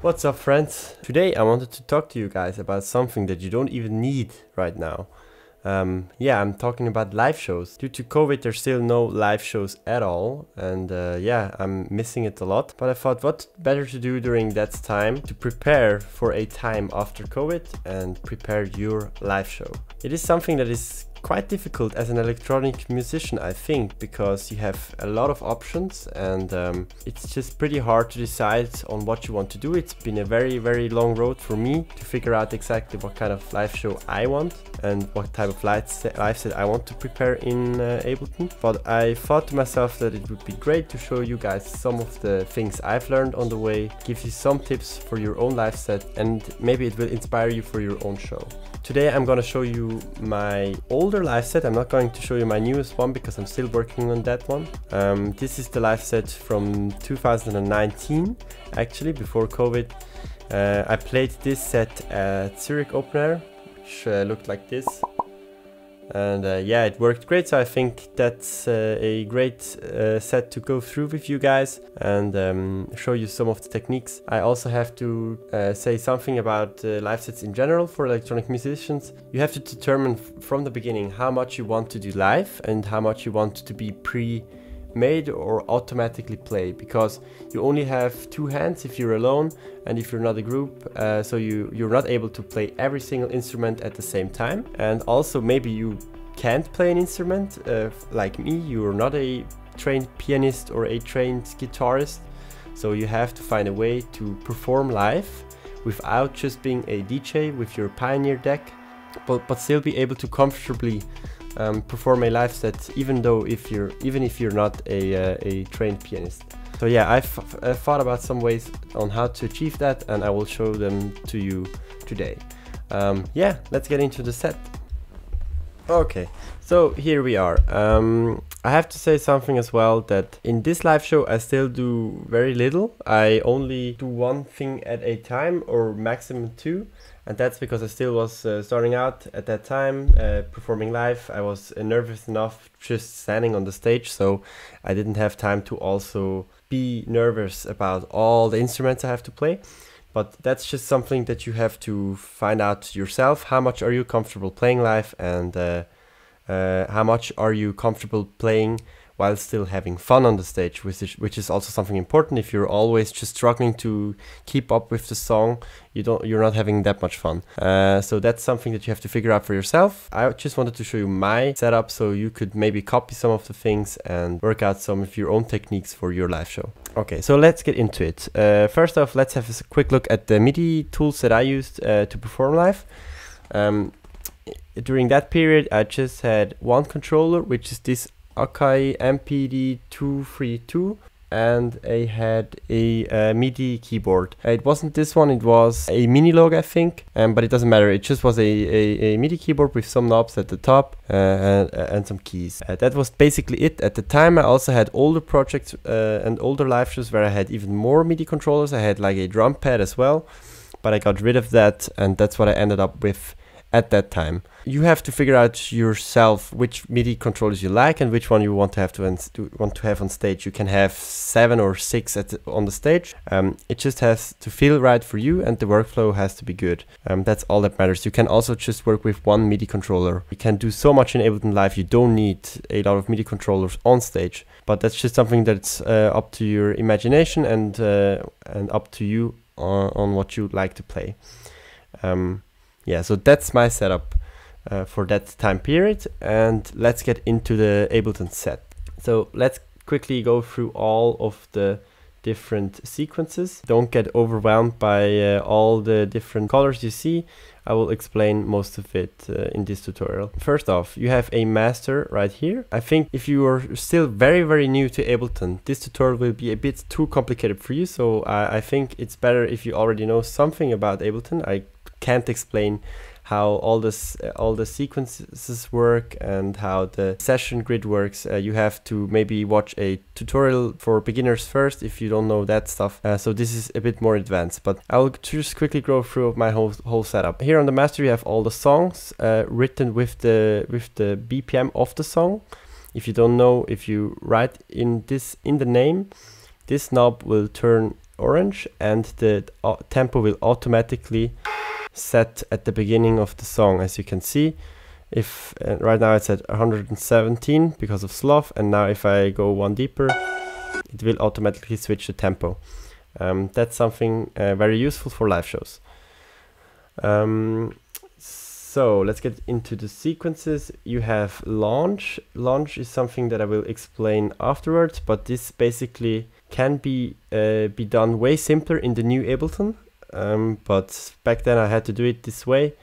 What's up friends? Today I wanted to talk to you guys about something that you don't even need right now. Um, yeah, I'm talking about live shows. Due to COVID, there's still no live shows at all, and uh, yeah, I'm missing it a lot. But I thought, what better to do during that time to prepare for a time after COVID and prepare your live show. It is something that is quite difficult as an electronic musician, I think, because you have a lot of options and um, it's just pretty hard to decide on what you want to do. It's been a very, very long road for me to figure out exactly what kind of live show I want and what type of live set, I want to prepare in uh, Ableton. But I thought to myself that it would be great to show you guys some of the things I've learned on the way, give you some tips for your own live set, and maybe it will inspire you for your own show. Today I'm gonna show you my older live set. I'm not going to show you my newest one because I'm still working on that one. Um, this is the live set from 2019, actually, before COVID. Uh, I played this set at Zurich Open Air, which uh, looked like this and uh, yeah it worked great so I think that's uh, a great uh, set to go through with you guys and um, show you some of the techniques. I also have to uh, say something about uh, live sets in general for electronic musicians. You have to determine from the beginning how much you want to do live and how much you want to be pre made or automatically play because you only have two hands if you're alone and if you're not a group uh, so you you're not able to play every single instrument at the same time. And also maybe you can't play an instrument uh, like me you're not a trained pianist or a trained guitarist so you have to find a way to perform live without just being a DJ with your Pioneer deck but, but still be able to comfortably um, perform a live set even though if you're even if you're not a, uh, a trained pianist. So yeah, I've, I've thought about some ways on how to achieve that and I will show them to you today. Um, yeah, let's get into the set. Okay, so here we are. Um, I have to say something as well that in this live show I still do very little. I only do one thing at a time or maximum two and that's because I still was uh, starting out at that time uh, performing live. I was uh, nervous enough just standing on the stage, so I didn't have time to also be nervous about all the instruments I have to play. But that's just something that you have to find out yourself. How much are you comfortable playing live, and uh, uh, how much are you comfortable playing while still having fun on the stage, which is, which is also something important. If you're always just struggling to keep up with the song, you don't you're not having that much fun. Uh, so that's something that you have to figure out for yourself. I just wanted to show you my setup so you could maybe copy some of the things and work out some of your own techniques for your live show. Okay, so let's get into it. Uh, first off, let's have a quick look at the MIDI tools that I used uh, to perform live. Um, during that period, I just had one controller, which is this Akai MPD232 and I had a uh, MIDI keyboard. Uh, it wasn't this one, it was a Minilogue, I think, um, but it doesn't matter. It just was a, a, a MIDI keyboard with some knobs at the top uh, and, uh, and, some keys. Uh, that was basically it. At the time I also had older projects uh, and older live shows where I had even more MIDI controllers. I had like a drum pad as well, but I got rid of that and that's what I ended up with at that time. You have to figure out yourself which MIDI controllers you like and which one you want to have to want to have on stage. You can have seven or six on the stage. Um, it just has to feel right for you, and the workflow has to be good. Um, that's all that matters. You can also just work with one MIDI controller. You can do so much in Ableton Live. You don't need a lot of MIDI controllers on stage, but that's just something that's uh, up to your imagination and uh, and up to you on, on what you like to play. Um, yeah, so that's my setup uh, for that time period. And let's get into the Ableton set. So let's quickly go through all of the different sequences. Don't get overwhelmed by uh, all the different colors you see. I will explain most of it uh, in this tutorial. First off, you have a master right here. I think if you are still very, very new to Ableton, this tutorial will be a bit too complicated for you. So uh, I think it's better if you already know something about Ableton. I can't explain how all this all the sequences work and how the session grid works. Uh, you have to maybe watch a tutorial for beginners first if you don't know that stuff. Uh, so this is a bit more advanced but I'll just quickly go through my whole whole setup. Here on the master you have all the songs uh, written with the with the BPM of the song. If you don't know if you write in this in the name this knob will turn orange and the uh, tempo will automatically set at the beginning of the song as you can see if uh, right now it's at 117 because of sloth and now if I go one deeper it will automatically switch the tempo um, that's something uh, very useful for live shows um, so let's get into the sequences. You have launch. Launch is something that I will explain afterwards, but this basically can be uh, be done way simpler in the new Ableton. Um, but back then I had to do it this way.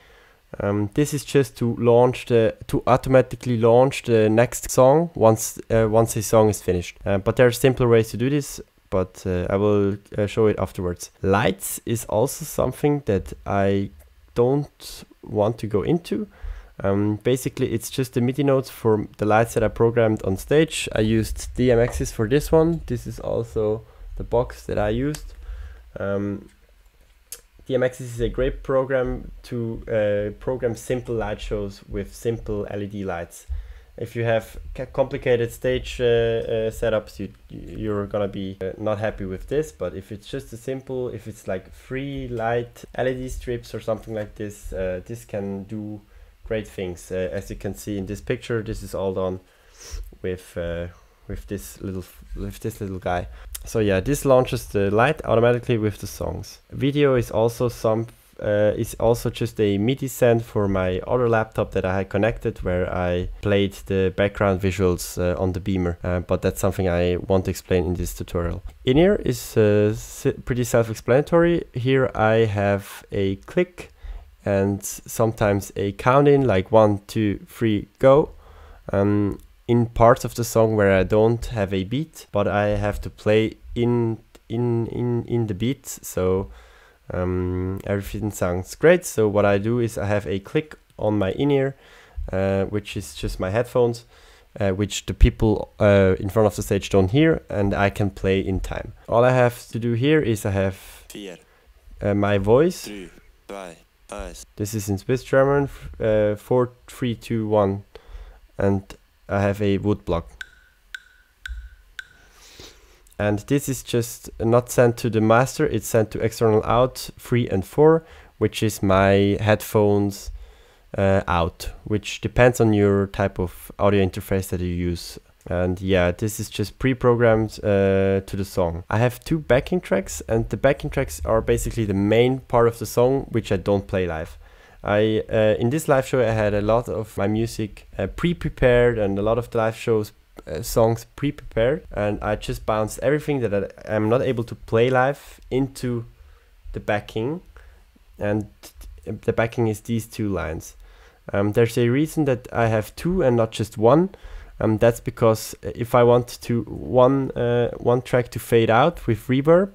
Um, this is just to launch the to automatically launch the next song once uh, once a song is finished. Uh, but there are simpler ways to do this, but uh, I will uh, show it afterwards. Lights is also something that I don't want to go into. Um, basically, it's just the MIDI notes for the lights that I programmed on stage. I used DMXIS for this one. This is also the box that I used. Um, DMXIS is a great program to uh, program simple light shows with simple LED lights. If you have complicated stage uh, uh, setups, you you're gonna be uh, not happy with this. But if it's just a simple, if it's like free light LED strips or something like this, uh, this can do great things. Uh, as you can see in this picture, this is all done with with this little with this little guy. So yeah, this launches the light automatically with the songs. Video is also some uh, is also just a MIDI send for my other laptop that I had connected where I played the background visuals uh, on the beamer uh, but that's something I want to explain in this tutorial. In-ear is uh, pretty self-explanatory. Here I have a click and sometimes a count in like one, two, three, go. Um, in parts of the song where I don't have a beat but I have to play in in in in the beat so um, everything sounds great. So what I do is I have a click on my in-ear, uh, which is just my headphones, uh, which the people uh, in front of the stage don't hear, and I can play in time. All I have to do here is I have uh, my voice. This is in Swiss German, uh, four, three, two, one, and I have a wood block. And this is just not sent to the master it's sent to external out 3 and 4 which is my headphones uh, out which depends on your type of audio interface that you use. And yeah this is just pre-programmed uh, to the song. I have two backing tracks and the backing tracks are basically the main part of the song which I don't play live I uh, in this live show I had a lot of my music uh, pre-prepared and a lot of the live shows uh, songs pre-prepared and I just bounced everything that I am not able to play live into the backing and the backing is these two lines. Um, there's a reason that I have two and not just one. Um, that's because if I want to one uh, one track to fade out with reverb,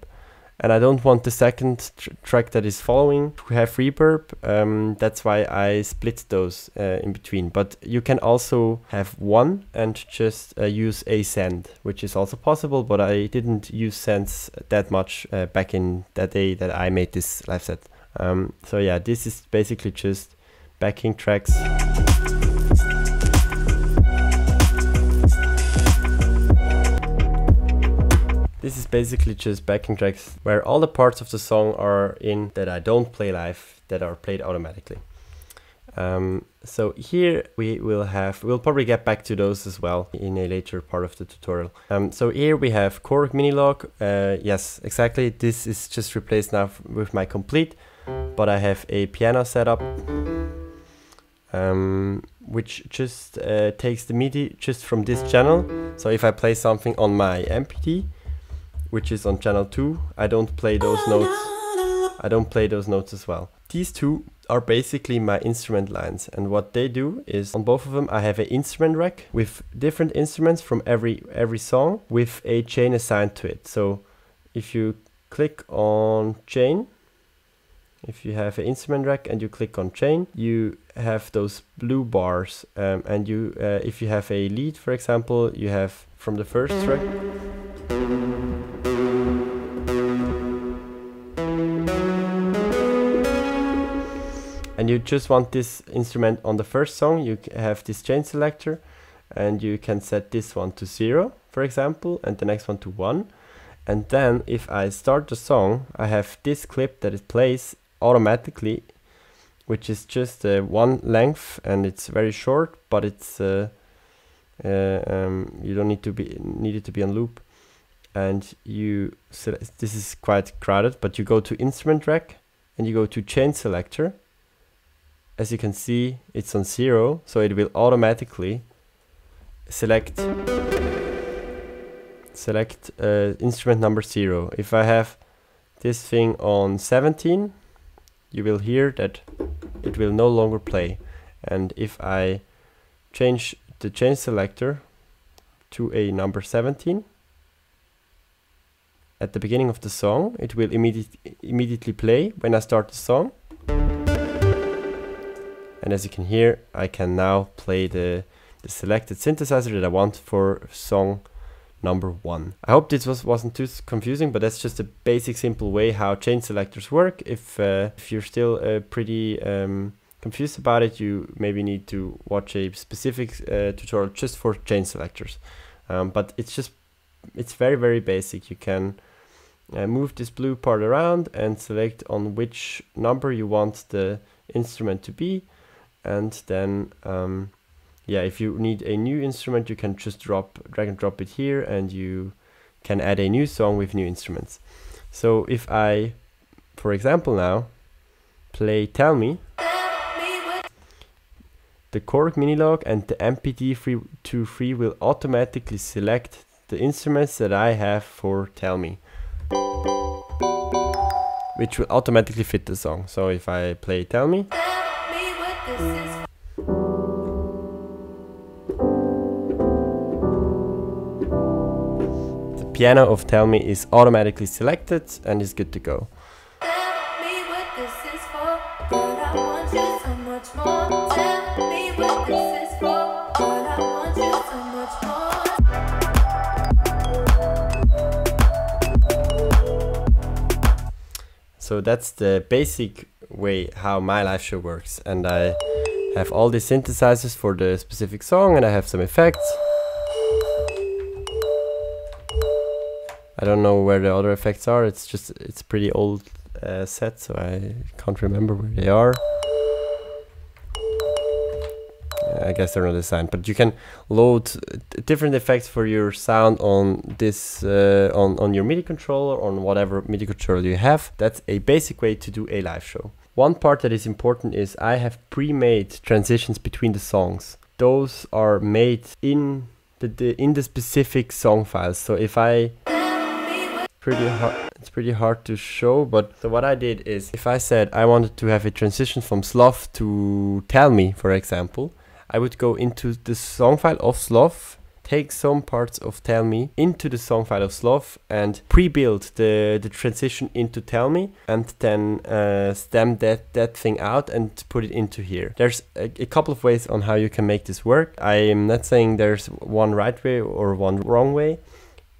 and I don't want the second tr track that is following to have reverb. Um, that's why I split those uh, in between. But you can also have one and just uh, use a send, which is also possible. But I didn't use sends that much uh, back in that day that I made this live set. Um, so yeah, this is basically just backing tracks. This is basically just backing tracks where all the parts of the song are in that I don't play live, that are played automatically. Um, so here we will have, we'll probably get back to those as well in a later part of the tutorial. Um, so here we have Korg Minilogue. Uh, yes, exactly. This is just replaced now with my complete, but I have a piano setup, um, which just uh, takes the MIDI just from this channel. So if I play something on my MPD, which is on channel 2. I don't play those notes. I don't play those notes as well. These two are basically my instrument lines and what they do is on both of them I have an instrument rack with different instruments from every every song with a chain assigned to it. So if you click on chain if you have an instrument rack and you click on chain you have those blue bars um, and you uh, if you have a lead for example you have from the first track you just want this instrument on the first song, you have this chain selector and you can set this one to zero, for example, and the next one to one. and then if I start the song I have this clip that it plays automatically which is just uh, one length and it's very short but it's uh, uh, um, you don't need to be need it to be on loop and you this is quite crowded but you go to instrument rack and you go to chain selector as you can see it's on zero so it will automatically select select uh, instrument number zero. If I have this thing on 17 you will hear that it will no longer play. And if I change the chain selector to a number 17 at the beginning of the song it will immediate, immediately play when I start the song and as you can hear I can now play the, the selected synthesizer that I want for song number one. I hope this was, wasn't too confusing but that's just a basic simple way how chain selectors work. If, uh, if you're still uh, pretty um, confused about it you maybe need to watch a specific uh, tutorial just for chain selectors. Um, but it's just it's very very basic. You can uh, move this blue part around and select on which number you want the instrument to be and then um, yeah if you need a new instrument you can just drop drag and drop it here and you can add a new song with new instruments so if I for example now play tell me the Korg Minilogue and the MP3 will automatically select the instruments that I have for Tell Me which will automatically fit the song. So if I play Tell Me The piano of Tell Me is automatically selected and is good to go. So that's the basic way how my live show works and I have all the synthesizers for the specific song and I have some effects. I don't know where the other effects are, it's just, it's pretty old uh, set so I can't remember where they are. I guess they're not assigned, but you can load different effects for your sound on this uh, on on your MIDI controller on whatever MIDI controller you have. That's a basic way to do a live show. One part that is important is I have pre-made transitions between the songs. Those are made in the, the in the specific song files. So if I pretty hard it's pretty hard to show but so what I did is if I said I wanted to have a transition from sloth to tell me for example I would go into the song file of Sloth, take some parts of Tell Me into the song file of Sloth and pre-build the, the transition into Tell Me and then uh, stem that, that thing out and put it into here. There's a, a couple of ways on how you can make this work. I am not saying there's one right way or one wrong way.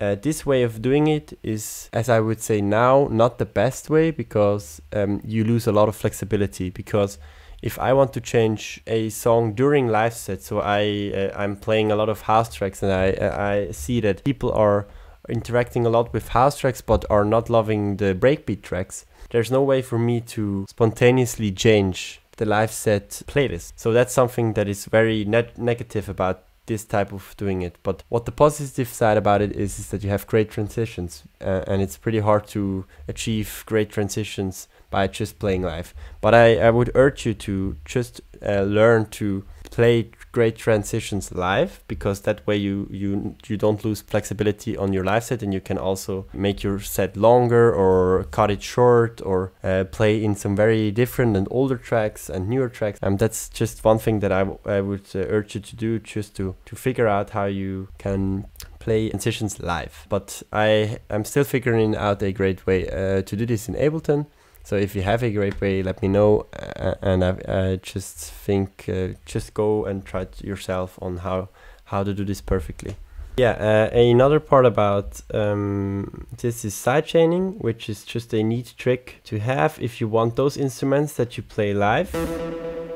Uh, this way of doing it is, as I would say now, not the best way because um, you lose a lot of flexibility because if I want to change a song during live set, so I uh, I'm playing a lot of house tracks and I uh, I see that people are interacting a lot with house tracks but are not loving the breakbeat tracks. There's no way for me to spontaneously change the live set playlist. So that's something that is very net negative about this type of doing it. But what the positive side about it is, is that you have great transitions uh, and it's pretty hard to achieve great transitions by just playing live. But I, I would urge you to just uh, learn to play great transitions live because that way you you you don't lose flexibility on your live set and you can also make your set longer or cut it short or uh, play in some very different and older tracks and newer tracks. And um, that's just one thing that I, I would uh, urge you to do just to to figure out how you can play transitions live. But I am still figuring out a great way uh, to do this in Ableton so if you have a great way, let me know. Uh, and I, I, just think uh, just go and try yourself on how how to do this perfectly. Yeah, uh, another part about um, this is sidechaining, which is just a neat trick to have if you want those instruments that you play live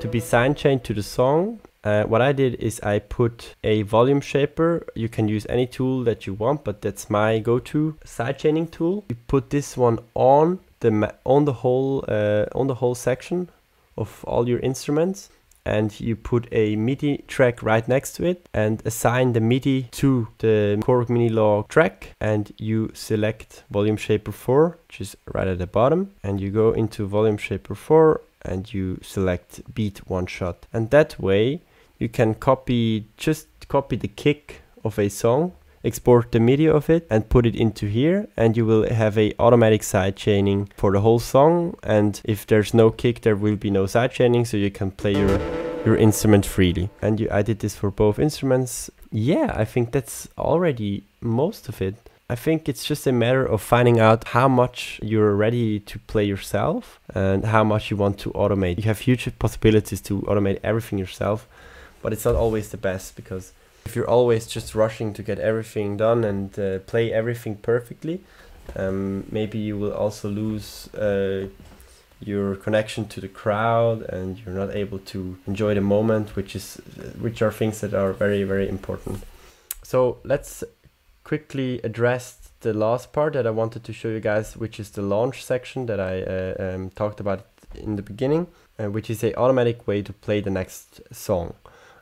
to be sidechained to the song Uh, what I did is I put a volume shaper. You can use any tool that you want, but that's my go-to sidechaining tool. You put this one on the on the whole uh, on the whole section of all your instruments and you put a MIDI track right next to it and assign the MIDI to the Korg Minilogue track and you select volume shaper 4 which is right at the bottom and you go into volume shaper 4 and you select beat one shot. And that way you can copy just copy the kick of a song export the MIDI of it and put it into here and you will have a automatic side chaining for the whole song. And if there's no kick there will be no side chaining so you can play your your instrument freely. And you I did this for both instruments. Yeah I think that's already most of it. I think it's just a matter of finding out how much you're ready to play yourself and how much you want to automate. You have huge possibilities to automate everything yourself, but it's not always the best because if you're always just rushing to get everything done and uh, play everything perfectly, um, maybe you will also lose uh, your connection to the crowd and you're not able to enjoy the moment, which is which are things that are very very important. So let's quickly address the last part that I wanted to show you guys, which is the launch section that I uh, um, talked about in the beginning, uh, which is a automatic way to play the next song.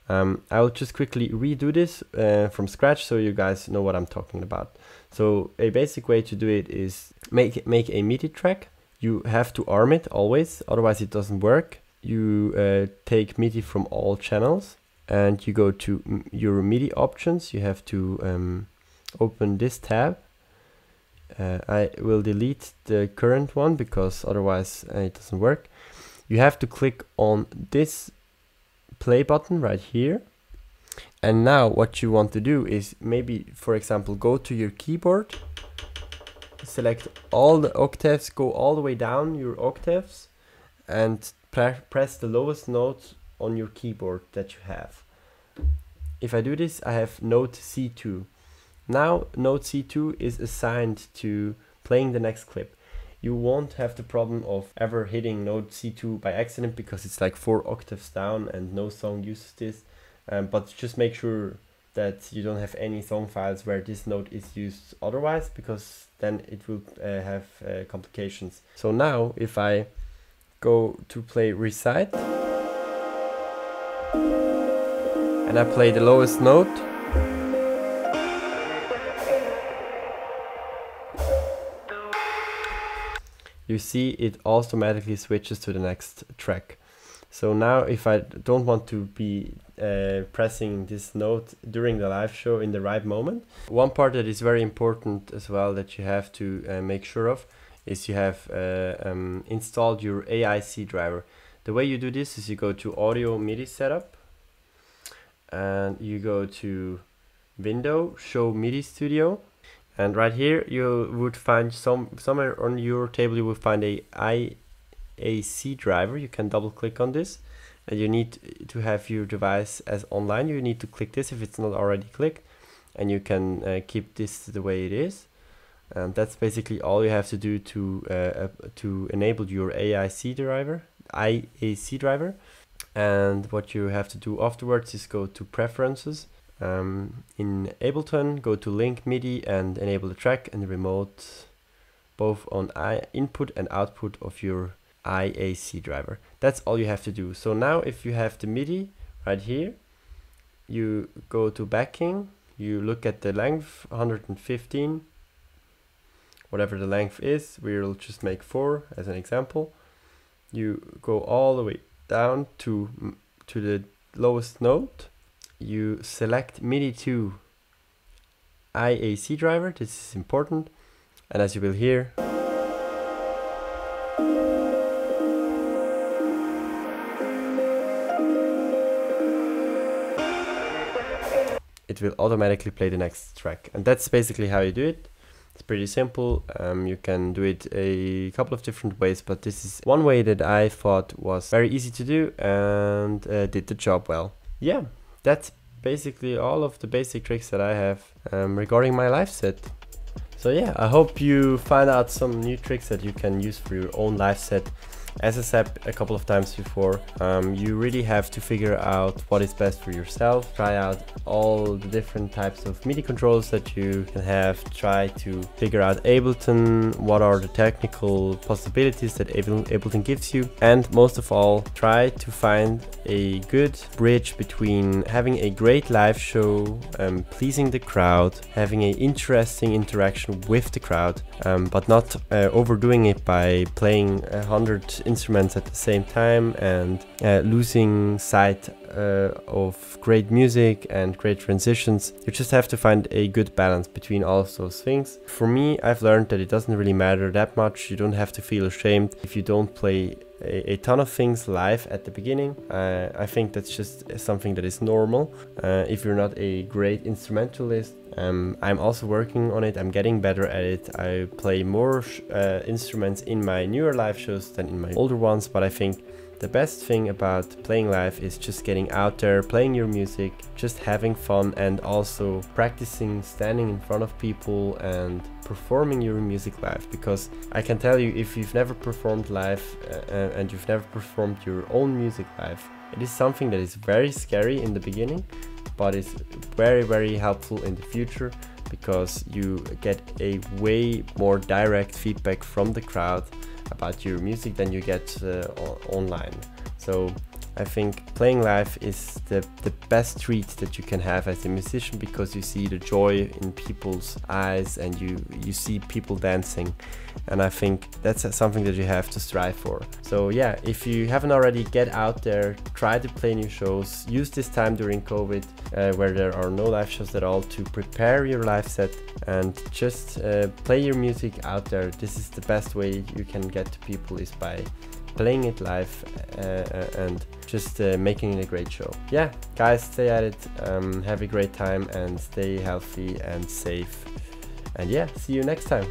Um, I'll just quickly redo this uh, from scratch so you guys know what I'm talking about. So a basic way to do it is make make a MIDI track. You have to arm it always, otherwise it doesn't work. You uh, take MIDI from all channels and you go to your MIDI options. You have to um, open this tab. Uh, I will delete the current one because otherwise uh, it doesn't work. You have to click on this play button right here. And now what you want to do is maybe, for example, go to your keyboard, select all the octaves, go all the way down your octaves and pre press the lowest note on your keyboard that you have. If I do this, I have note C2. Now note C2 is assigned to playing the next clip you won't have the problem of ever hitting note C2 by accident because it's like four octaves down and no song uses this. Um, but just make sure that you don't have any song files where this note is used otherwise because then it will uh, have uh, complications. So now if I go to play recite and I play the lowest note you see it automatically switches to the next track. So now if I don't want to be uh, pressing this note during the live show in the right moment, one part that is very important as well that you have to uh, make sure of is you have uh, um, installed your AIC driver. The way you do this is you go to audio MIDI setup and you go to window show MIDI studio and right here you would find some somewhere on your table you will find a IAC driver. You can double click on this. And you need to have your device as online. You need to click this if it's not already clicked. And you can uh, keep this the way it is. And that's basically all you have to do to uh, uh, to enable your AIC driver IAC driver. And what you have to do afterwards is go to preferences um, in Ableton, go to link MIDI and enable the track and the remote both on I input and output of your IAC driver. That's all you have to do. So now if you have the MIDI right here, you go to backing, you look at the length 115, whatever the length is, we'll just make 4 as an example. You go all the way down to, to the lowest note you select MIDI to IAC driver, this is important, and as you will hear, it will automatically play the next track. And that's basically how you do it. It's pretty simple. Um, you can do it a couple of different ways, but this is one way that I thought was very easy to do and uh, did the job well. Yeah, that's basically all of the basic tricks that I have um, regarding my live set. So yeah, I hope you find out some new tricks that you can use for your own live set as I said a couple of times before, um, you really have to figure out what is best for yourself. Try out all the different types of MIDI controls that you can have. Try to figure out Ableton, what are the technical possibilities that Ableton gives you. And most of all, try to find a good bridge between having a great live show, um, pleasing the crowd, having an interesting interaction with the crowd, um, but not uh, overdoing it by playing a hundred instruments at the same time and uh, losing sight uh, of great music and great transitions. You just have to find a good balance between all of those things. For me, I've learned that it doesn't really matter that much. You don't have to feel ashamed if you don't play a, a ton of things live at the beginning. Uh, I think that's just something that is normal. Uh, if you're not a great instrumentalist, um, I'm also working on it. I'm getting better at it. I play more uh, instruments in my newer live shows than in my older ones, but I think the best thing about playing live is just getting out there, playing your music, just having fun and also practicing standing in front of people and performing your music live. Because I can tell you if you've never performed live uh, uh and you've never performed your own music live, it is something that is very scary in the beginning but it's very very helpful in the future because you get a way more direct feedback from the crowd about your music than you get uh, online. So I think playing live is the, the best treat that you can have as a musician because you see the joy in people's eyes and you, you see people dancing. And I think that's something that you have to strive for. So yeah, if you haven't already, get out there, try to play new shows, use this time during COVID uh, where there are no live shows at all to prepare your live set and just uh, play your music out there. This is the best way you can get to people is by playing it live uh, uh, and just uh, making it a great show. Yeah, guys, stay at it, um, have a great time, and stay healthy and safe. And yeah, see you next time.